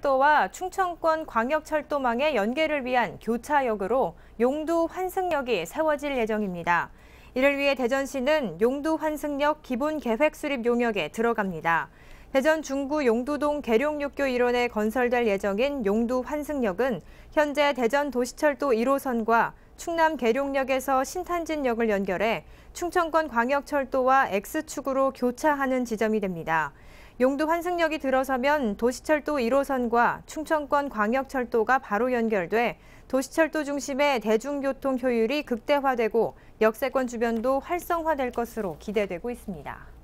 도와 충청권 광역철도망의 연계를 위한 교차역으로 용두 환승역이 세워질 예정입니다. 이를 위해 대전시는 용두 환승역 기본 계획 수립 용역에 들어갑니다. 대전 중구 용두동 계룡육교 일원에 건설될 예정인 용두 환승역은 현재 대전 도시철도 1호선과 충남 계룡역에서 신탄진역을 연결해 충청권 광역철도와 X축으로 교차하는 지점이 됩니다. 용두 환승역이 들어서면 도시철도 1호선과 충청권 광역철도가 바로 연결돼 도시철도 중심의 대중교통 효율이 극대화되고 역세권 주변도 활성화될 것으로 기대되고 있습니다.